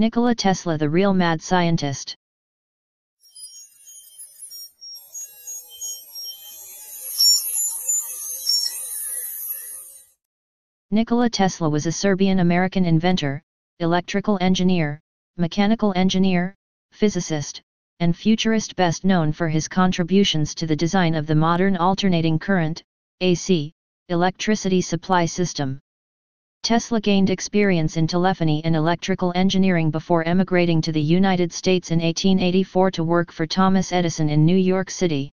Nikola Tesla the real mad scientist. Nikola Tesla was a Serbian-American inventor, electrical engineer, mechanical engineer, physicist, and futurist best known for his contributions to the design of the modern alternating current, AC, electricity supply system. Tesla gained experience in telephony and electrical engineering before emigrating to the United States in 1884 to work for Thomas Edison in New York City.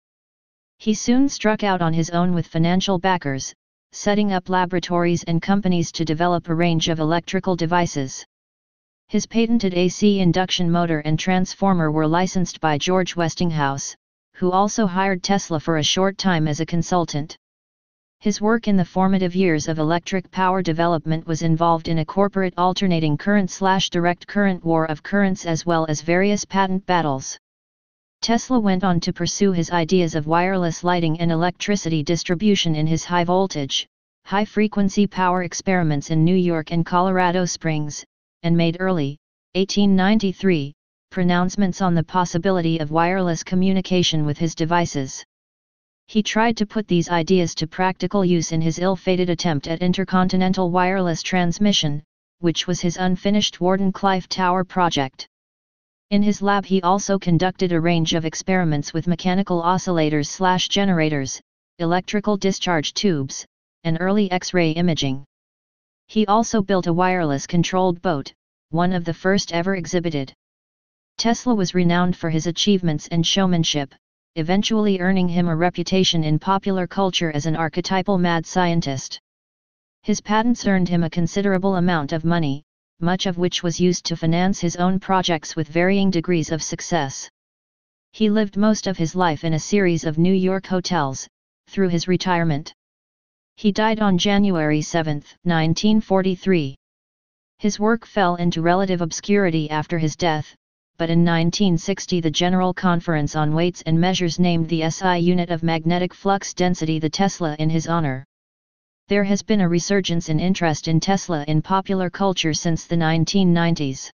He soon struck out on his own with financial backers, setting up laboratories and companies to develop a range of electrical devices. His patented AC induction motor and transformer were licensed by George Westinghouse, who also hired Tesla for a short time as a consultant. His work in the formative years of electric power development was involved in a corporate alternating current slash direct current war of currents as well as various patent battles. Tesla went on to pursue his ideas of wireless lighting and electricity distribution in his high voltage, high frequency power experiments in New York and Colorado Springs, and made early, 1893, pronouncements on the possibility of wireless communication with his devices. He tried to put these ideas to practical use in his ill-fated attempt at intercontinental wireless transmission, which was his unfinished Wardenclyffe Tower project. In his lab he also conducted a range of experiments with mechanical oscillators slash generators, electrical discharge tubes, and early X-ray imaging. He also built a wireless controlled boat, one of the first ever exhibited. Tesla was renowned for his achievements and showmanship, eventually earning him a reputation in popular culture as an archetypal mad scientist. His patents earned him a considerable amount of money, much of which was used to finance his own projects with varying degrees of success. He lived most of his life in a series of New York hotels, through his retirement. He died on January 7, 1943. His work fell into relative obscurity after his death, but in 1960 the General Conference on Weights and Measures named the SI unit of magnetic flux density the Tesla in his honor. There has been a resurgence in interest in Tesla in popular culture since the 1990s.